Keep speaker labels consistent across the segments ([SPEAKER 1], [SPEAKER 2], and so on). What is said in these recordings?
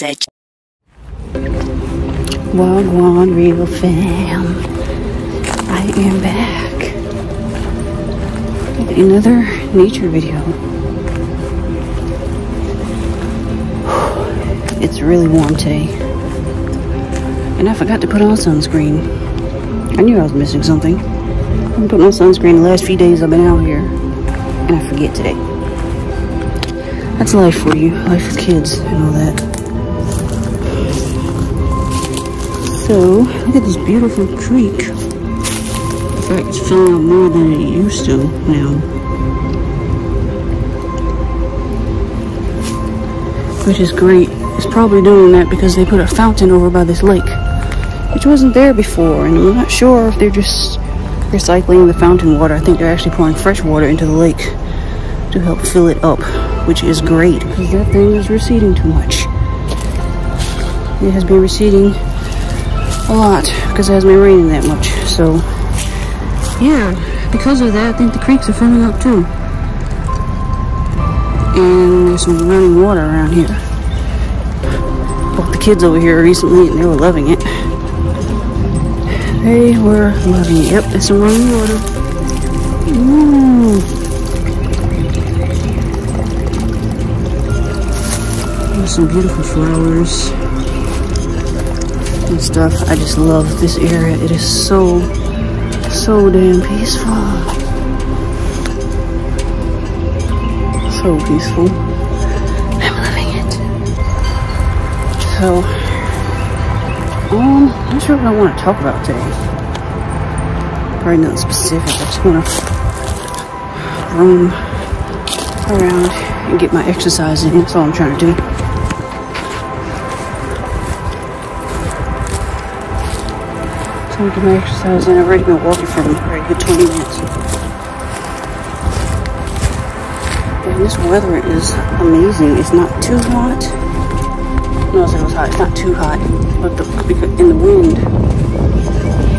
[SPEAKER 1] message.
[SPEAKER 2] Wagwan Real Fam. I am back. Another nature video. It's really warm today. And I forgot to put on sunscreen. I knew I was missing something. I've been putting on sunscreen the last few days I've been out here. And I forget today. That's life for you. Life with kids and all that. So, look at this beautiful creek. In fact, it's filling up more than it used to now. Which is great. It's probably doing that because they put a fountain over by this lake. Which wasn't there before, and I'm not sure if they're just recycling the fountain water. I think they're actually pouring fresh water into the lake to help fill it up, which is great because that thing is receding too much. It has been receding a lot because it hasn't been raining that much. So, yeah, because of that, I think the creeks are filling up too. And there's some running water around here. Brought the kids over here recently and they were loving it. They were loving it. Yep, there's some running water. Ooh. There's some beautiful flowers and stuff. I just love this area. It is so, so damn peaceful. So peaceful. I'm loving it. So, um, I'm not sure what I want to talk about today. Probably nothing specific. I just want to roam around and get my exercise in. That's all I'm trying to do. So I get my exercise in. I've already been walking for a good 20 minutes. And this weather is amazing. It's not too hot. No, it was hot. It's not too hot. But the, in the wind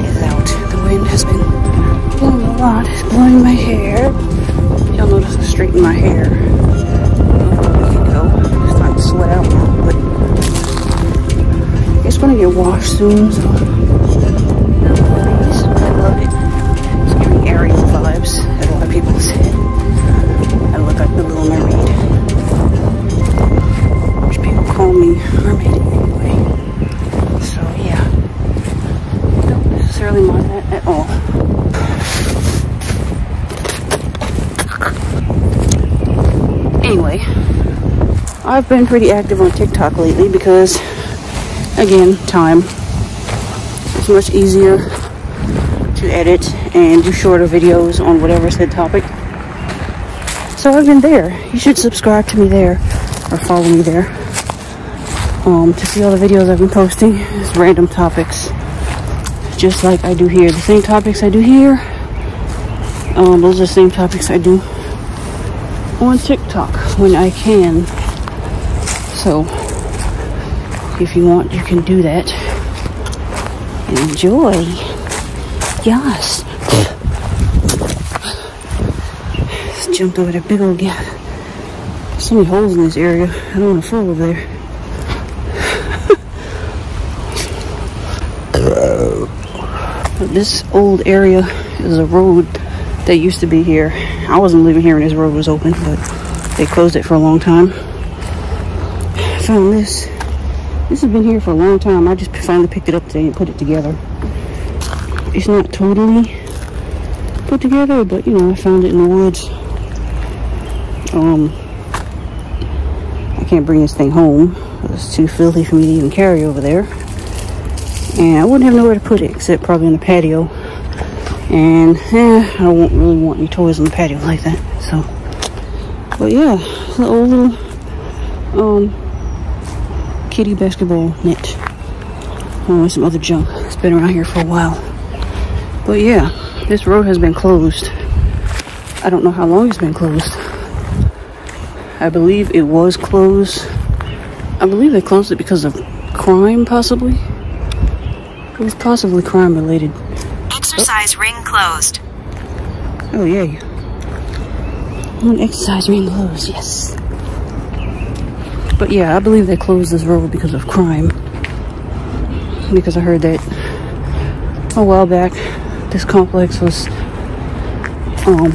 [SPEAKER 2] is out. The wind has been blowing a lot. It's blowing my hair. Y'all notice I straightened my hair. It's sweat out now, but it's gonna get washed soon, so I've been pretty active on TikTok lately because, again, time. It's much easier to edit and do shorter videos on whatever said topic. So I've been there. You should subscribe to me there or follow me there um, to see all the videos I've been posting. It's random topics, just like I do here. The same topics I do here. Um, those are the same topics I do on TikTok when I can. So if you want, you can do that. Enjoy. Yes. Just jumped over that big old gap. So many holes in this area. I don't want to fall over there. This old area is a road that used to be here. I wasn't living here when this road was open, but they closed it for a long time. Found this. This has been here for a long time. I just finally picked it up today and put it together. It's not totally put together, but you know, I found it in the woods. Um, I can't bring this thing home. It's too filthy for me to even carry over there. And I wouldn't have nowhere to put it except probably in the patio. And eh, I don't really want any toys on the patio like that. So, but yeah, an old little um, kitty basketball net. Oh, and some other junk. It's been around here for a while. But yeah, this road has been closed. I don't know how long it's been closed. I believe it was closed. I believe they closed it because of crime, possibly. It was possibly crime related.
[SPEAKER 1] Exercise ring closed.
[SPEAKER 2] Oh, yay. One exercise ring closed, yes. But yeah, I believe they closed this road because of crime. Because I heard that a while back, this complex was um,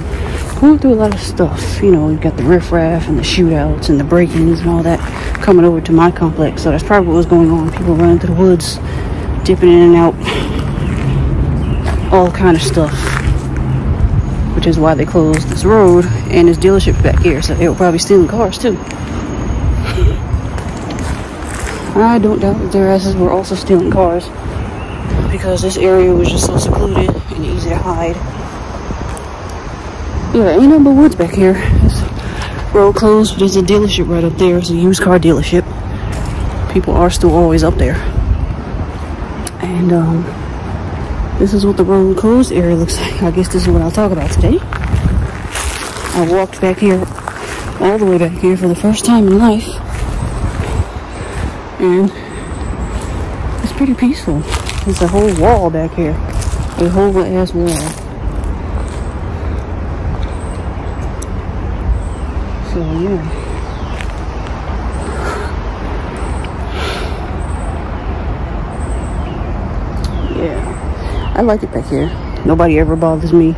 [SPEAKER 2] going through a lot of stuff. You know, you've got the riffraff and the shootouts and the break-ins and all that coming over to my complex. So that's probably what was going on. People running through the woods, dipping in and out, all kind of stuff. Which is why they closed this road and this dealership back here. So they were probably stealing cars too. I don't doubt that their asses were also stealing cars because this area was just so secluded and easy to hide. Yeah, ain't no but woods back here. This road closed. But there's a dealership right up there. It's a used car dealership. People are still always up there. And um, this is what the road closed area looks like. I guess this is what I'll talk about today. I walked back here, all the way back here for the first time in life. And it's pretty peaceful. There's a whole wall back here. A whole ass wall. So yeah. Yeah. I like it back here. Nobody ever bothers me.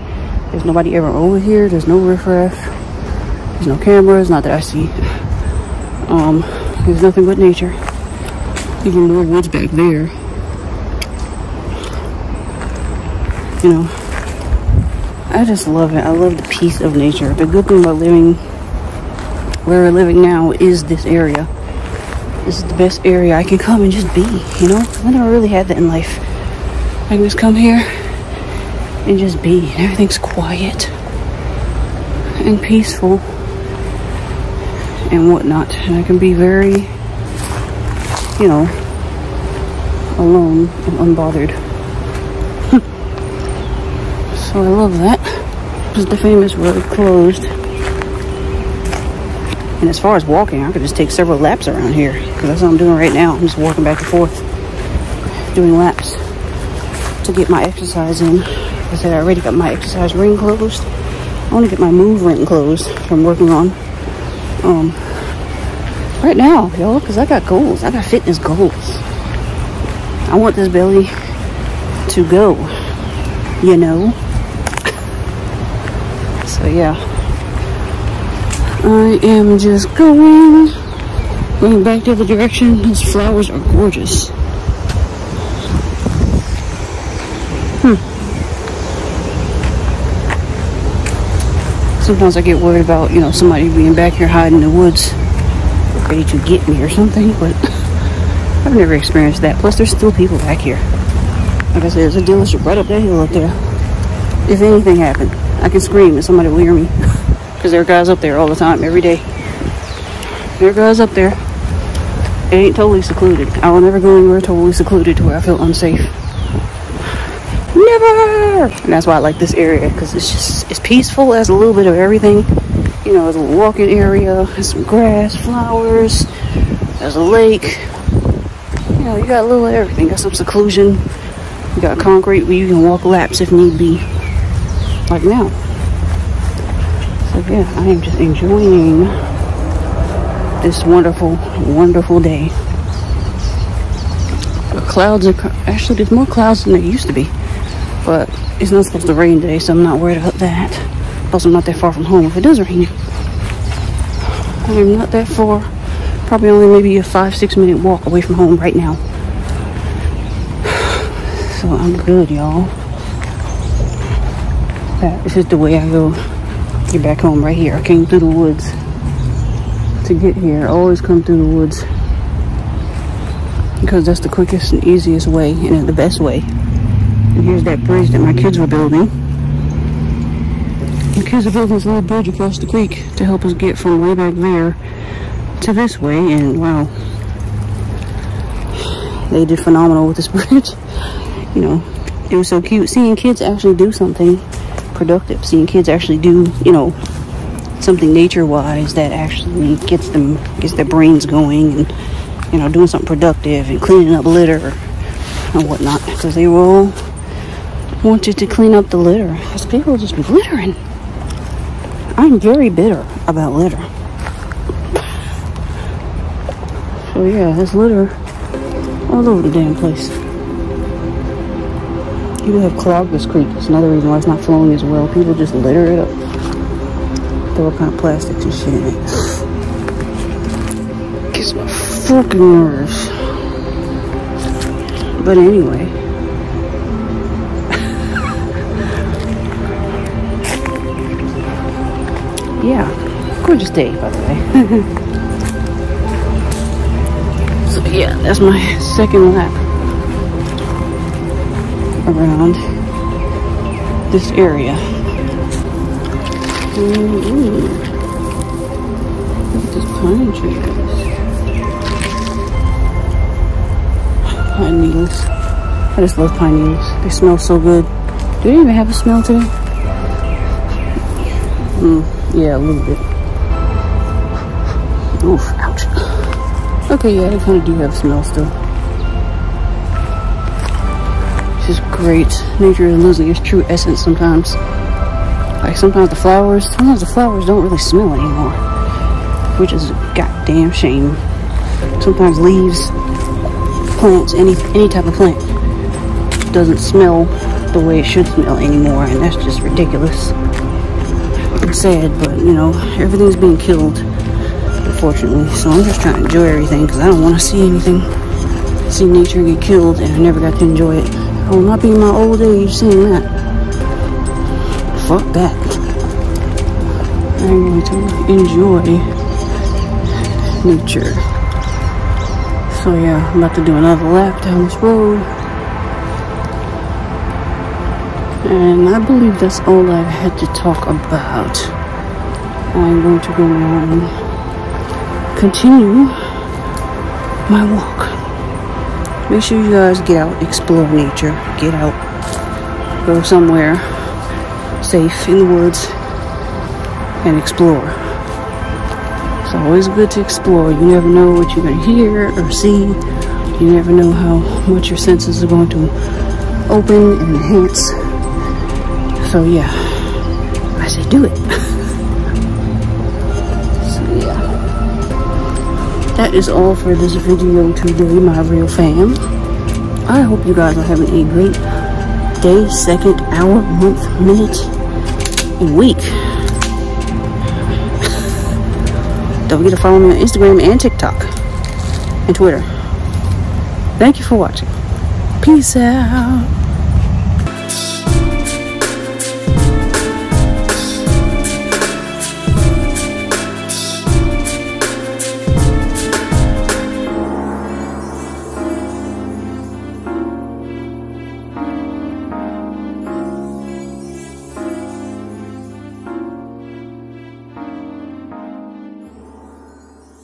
[SPEAKER 2] There's nobody ever over here. There's no riffraff. There's no cameras, not that I see. Um, there's nothing but nature. Even more woods back there. You know, I just love it. I love the peace of nature. The good thing about living where we're living now is this area. This is the best area I can come and just be, you know? I never really had that in life. I can just come here and just be. And everything's quiet and peaceful and whatnot. And I can be very, you know, alone and unbothered. so I love that. Is the famous road closed. And as far as walking, I could just take several laps around here because that's what I'm doing right now. I'm just walking back and forth, doing laps to get my exercise in. I said I already got my exercise ring closed. I want to get my move ring closed from working on um right now, y'all, because I got goals. I got fitness goals. I want this belly to go, you know. So yeah. I am just going, going back the other direction. These flowers are gorgeous. Hmm. Sometimes I get worried about, you know, somebody being back here hiding in the woods, ready to get me or something, but I've never experienced that. Plus, there's still people back here. Like I said, there's a dealership right up that hill up there. If anything happened, I can scream and somebody will hear me. because there are guys up there all the time, every day. There are guys up there. It ain't totally secluded. I will never go anywhere totally secluded to where I feel unsafe. Never! And that's why I like this area, because it's just, it's peaceful, has a little bit of everything. You know, there's a little walking area, there's some grass, flowers, there's a lake. You know, you got a little everything. got some seclusion. You got concrete where you can walk laps if need be. Like now. So yeah, I am just enjoying this wonderful, wonderful day. The clouds are, actually there's more clouds than there used to be. But it's not supposed to rain today, so I'm not worried about that. Plus I'm not that far from home if it does rain. I am not that far. Probably only maybe a five, six minute walk away from home right now. So I'm good, y'all. This is the way I go get back home right here. I came through the woods to get here. I always come through the woods because that's the quickest and easiest way and the best way. And here's that bridge that my kids were building. Kids are building this little bridge across the creek to help us get from way back there to this way. And wow, they did phenomenal with this bridge. You know, it was so cute seeing kids actually do something productive. Seeing kids actually do, you know, something nature-wise that actually gets them, gets their brains going and, you know, doing something productive and cleaning up litter and whatnot. Because they all wanted to clean up the litter. Because people just be littering. I'm very bitter about litter. So yeah, there's litter all over the damn place. You have clogged this creek. That's another reason why it's not flowing as well. People just litter it up. Throw all kind of plastics and shit in it. Gets my fucking nerves. But anyway. Yeah, gorgeous day, by the way. so yeah, that's my second lap around this area. Ooh, Look at this pine tree. Pine needles. I just love pine needles. They smell so good. Do they even have a smell today? Hmm. Yeah, a little bit. Oof, ouch. Okay, yeah, they kind of do have smell still. It's just great. Nature is losing its true essence sometimes. Like sometimes the flowers, sometimes the flowers don't really smell anymore. Which is a goddamn shame. Sometimes leaves, plants, any any type of plant doesn't smell the way it should smell anymore and that's just ridiculous. It's sad, you know, everything's being killed, unfortunately. So I'm just trying to enjoy everything because I don't want to see anything, see nature get killed, and I never got to enjoy it. I will not be in my old age seeing that. Fuck that. I'm going to enjoy nature. So yeah, I'm about to do another lap down this road. And I believe that's all I had to talk about. I'm going to go now and continue my walk. Make sure you guys get out, explore nature, get out, go somewhere safe in the woods and explore. It's always good to explore. You never know what you're going to hear or see. You never know how much your senses are going to open and enhance. So yeah, I say do it. That is all for this video today, my real fam. I hope you guys are having a great day, second, hour, month, minute, and week. Don't forget to follow me on Instagram and TikTok and Twitter. Thank you for watching. Peace out.